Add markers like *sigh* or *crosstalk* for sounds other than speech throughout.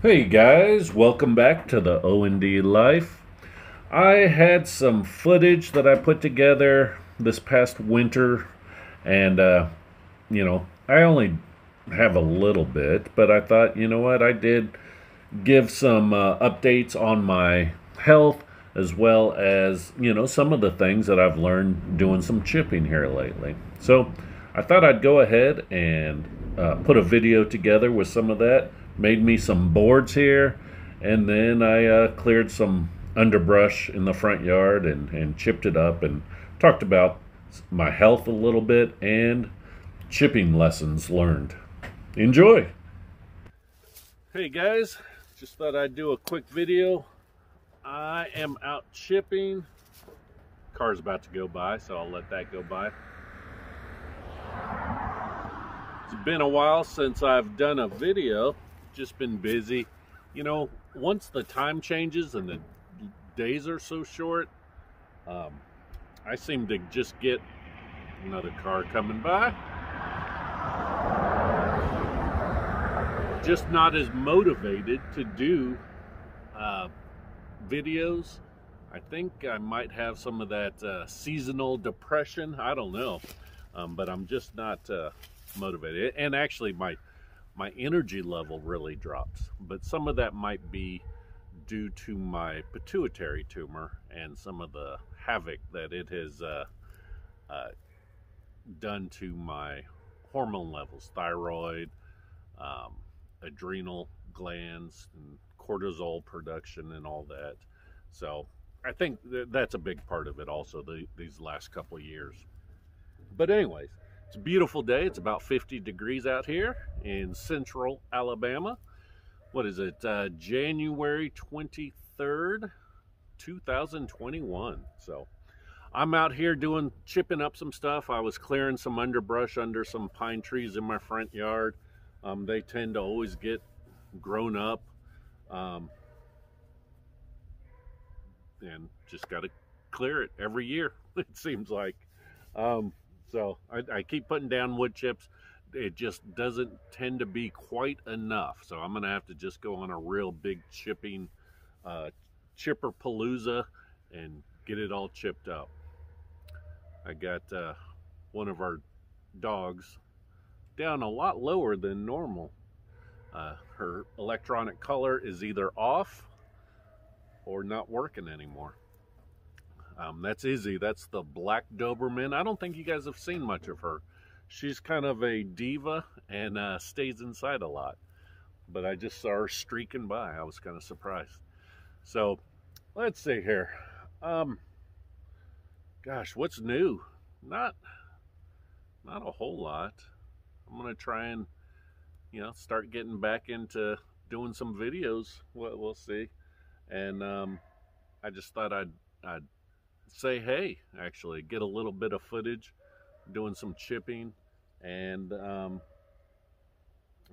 Hey guys, welcome back to the O&D Life. I had some footage that I put together this past winter and uh, you know, I only have a little bit, but I thought, you know what, I did give some uh, updates on my health as well as, you know, some of the things that I've learned doing some chipping here lately. So, I thought I'd go ahead and uh, put a video together with some of that made me some boards here, and then I uh, cleared some underbrush in the front yard and, and chipped it up and talked about my health a little bit and chipping lessons learned. Enjoy! Hey guys, just thought I'd do a quick video. I am out chipping. Car's about to go by, so I'll let that go by. It's been a while since I've done a video just been busy. You know, once the time changes and the days are so short, um, I seem to just get another car coming by. Just not as motivated to do uh, videos. I think I might have some of that uh, seasonal depression. I don't know. Um, but I'm just not uh, motivated. And actually, my my energy level really drops. But some of that might be due to my pituitary tumor and some of the havoc that it has uh, uh, done to my hormone levels, thyroid, um, adrenal glands, and cortisol production, and all that. So I think that's a big part of it also the, these last couple years. But anyways, it's a beautiful day. It's about 50 degrees out here in central Alabama. What is it? Uh, January 23rd, 2021. So I'm out here doing, chipping up some stuff. I was clearing some underbrush under some pine trees in my front yard. Um, they tend to always get grown up. Um, and just got to clear it every year, *laughs* it seems like. Um, so I, I keep putting down wood chips. It just doesn't tend to be quite enough. So I'm going to have to just go on a real big chipping, uh, chipper palooza and get it all chipped up. I got uh, one of our dogs down a lot lower than normal. Uh, her electronic color is either off or not working anymore. Um, that's Izzy. That's the black Doberman. I don't think you guys have seen much of her. She's kind of a diva and uh, stays inside a lot. But I just saw her streaking by. I was kind of surprised. So let's see here. Um, gosh, what's new? Not, not a whole lot. I'm gonna try and, you know, start getting back into doing some videos. We'll, we'll see. And um, I just thought I'd, I'd say hey, actually, get a little bit of footage doing some chipping. And um,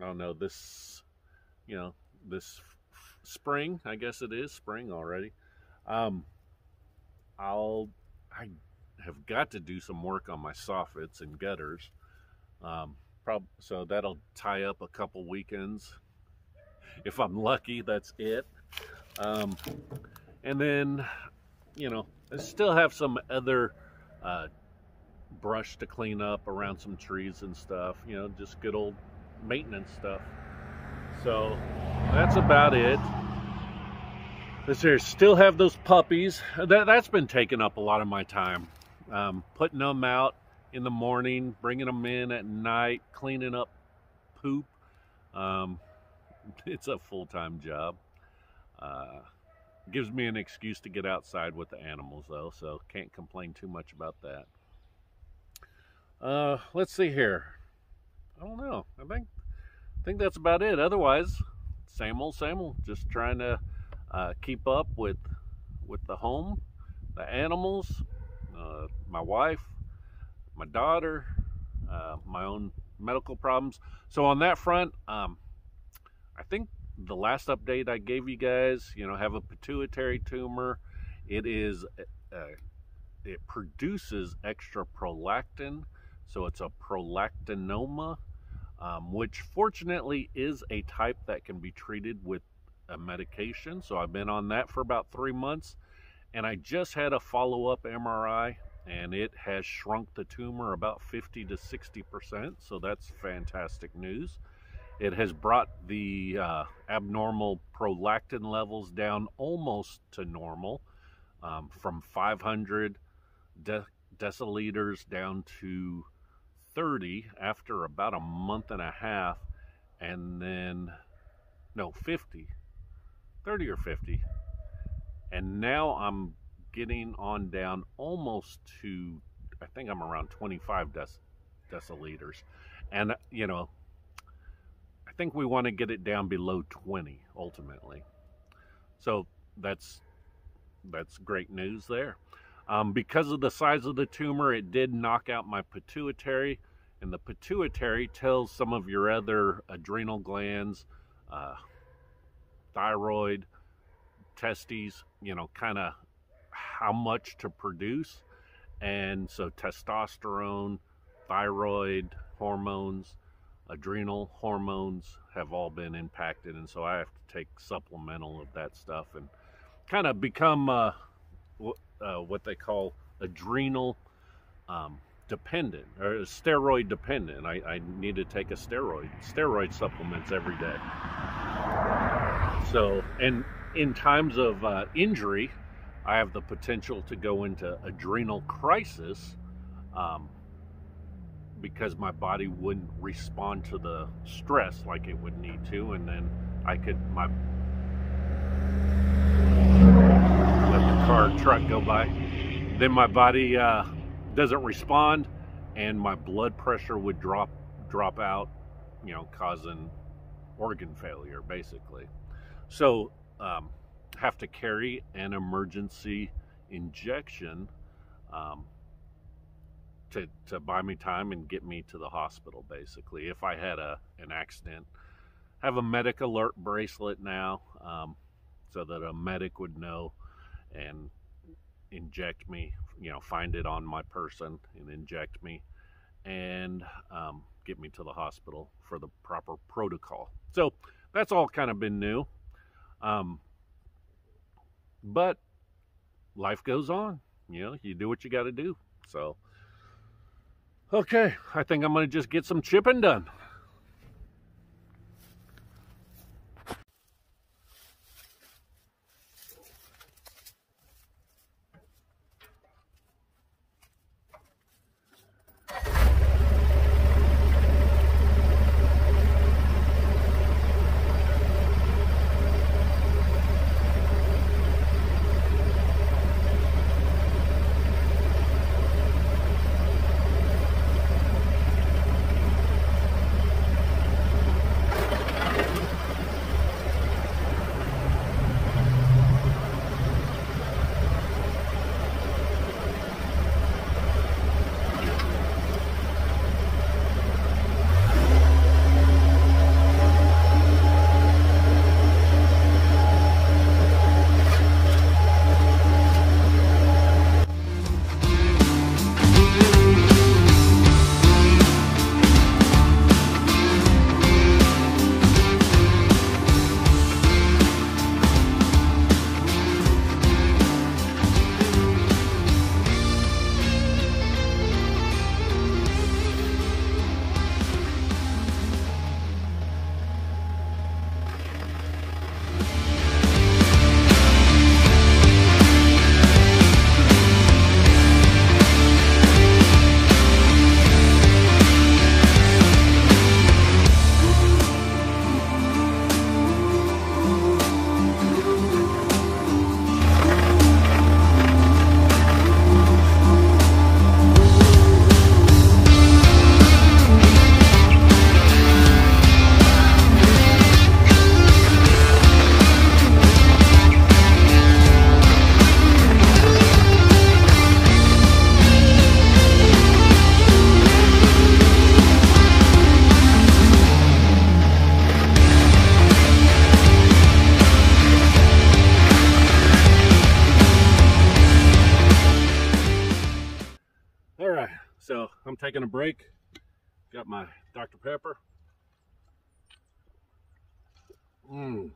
I don't know, this, you know, this spring, I guess it is spring already. Um, I'll, I have got to do some work on my soffits and gutters. Um, prob- so that'll tie up a couple weekends. If I'm lucky, that's it. Um, and then, you know, I still have some other uh, brush to clean up around some trees and stuff. You know, just good old maintenance stuff. So that's about it. This here, still have those puppies. That, that's been taking up a lot of my time. Um, putting them out in the morning, bringing them in at night, cleaning up poop. Um, *laughs* it's a full-time job. Uh, Gives me an excuse to get outside with the animals though, so can't complain too much about that. Uh, let's see here. I don't know. I think I think that's about it. Otherwise, same old, same old. Just trying to uh, keep up with with the home, the animals, uh, my wife, my daughter, uh, my own medical problems. So on that front, um, I think the last update I gave you guys, you know, have a pituitary tumor. It is, uh, it produces extra prolactin, so it's a prolactinoma, um, which fortunately is a type that can be treated with a medication. So I've been on that for about three months. And I just had a follow up MRI and it has shrunk the tumor about 50 to 60%. So that's fantastic news. It has brought the uh, abnormal prolactin levels down almost to normal um, from 500 de- deciliters down to 30 after about a month and a half. And then, no, 50, 30 or 50. And now I'm getting on down almost to, I think I'm around 25 dec- deciliters. And, you know, think we want to get it down below 20 ultimately. So that's that's great news there. Um, because of the size of the tumor, it did knock out my pituitary, and the pituitary tells some of your other adrenal glands, uh, thyroid, testes, you know, kind of how much to produce. And so testosterone, thyroid hormones, adrenal hormones have all been impacted, and so I have to take supplemental of that stuff and kind of become uh, uh, what they call adrenal um, dependent or steroid dependent. I, I, need to take a steroid steroid supplements every day. So, and in times of uh, injury, I have the potential to go into adrenal crisis. Um, because my body wouldn't respond to the stress like it would need to and then I could my let the car truck go by. Then my body uh, doesn't respond and my blood pressure would drop drop out you know causing organ failure basically. So um, have to carry an emergency injection um, to, to buy me time and get me to the hospital basically if I had a an accident. I have a medic alert bracelet now um, so that a medic would know and inject me, you know, find it on my person and inject me and um, get me to the hospital for the proper protocol. So that's all kind of been new. Um, but life goes on. You know, you do what you got to do. So Okay, I think I'm going to just get some chipping done. taking a break. Got my Dr. Pepper. Mmm.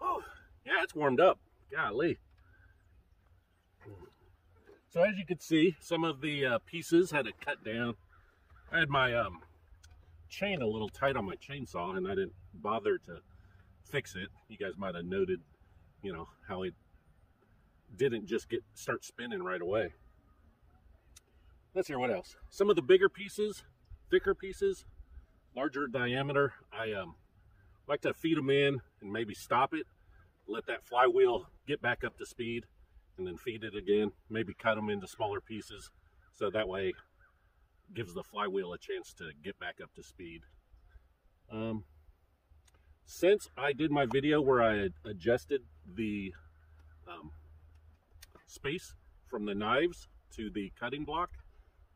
Oh, yeah, it's warmed up. Golly. So as you can see, some of the uh, pieces had to cut down. I had my um, chain a little tight on my chainsaw and I didn't bother to fix it. You guys might have noted, you know, how it didn't just get start spinning right away. Let's hear what else. Some of the bigger pieces, thicker pieces, larger diameter, I um, like to feed them in and maybe stop it, let that flywheel get back up to speed, and then feed it again. Maybe cut them into smaller pieces so that way gives the flywheel a chance to get back up to speed. Um, since I did my video where I adjusted the um, space from the knives to the cutting block,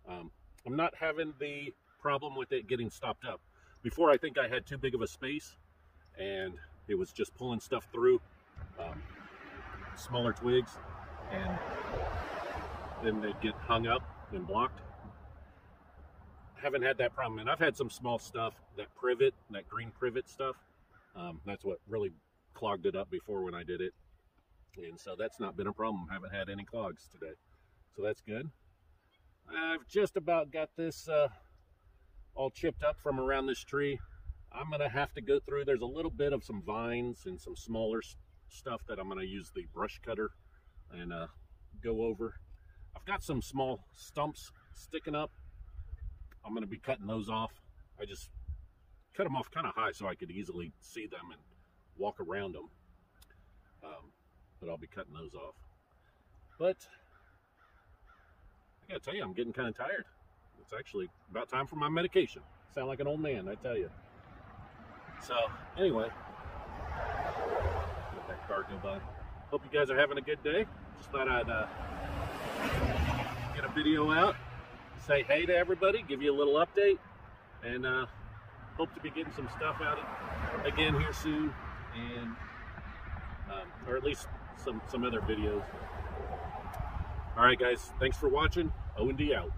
um, I'm not having the problem with it getting stopped up. Before, I think I had too big of a space and it was just pulling stuff through um, smaller twigs and then they'd get hung up and blocked. Haven't had that problem, and I've had some small stuff, that privet, that green privet stuff. Um, that's what really clogged it up before when I did it. And so that's not been a problem. Haven't had any clogs today. So that's good. I've just about got this uh, all chipped up from around this tree. I'm to have to go through. There's a little bit of some vines and some smaller stuff that I'm to use the brush cutter and uh, go over. I've got some small stumps sticking up. I'm to be cutting those off. I just cut them off kind of high so I could easily see them and walk around them. Um, but I'll be cutting those off. But I gotta tell you, I'm getting kind of tired. It's actually about time for my medication. Sound like an old man, I tell you. So, anyway, let that car go by. Hope you guys are having a good day. Just thought I'd uh, get a video out, say hey to everybody, give you a little update, and uh, hope to be getting some stuff out again here soon, and um, or at least some some other videos. All right, guys, thanks for watching. O and D out.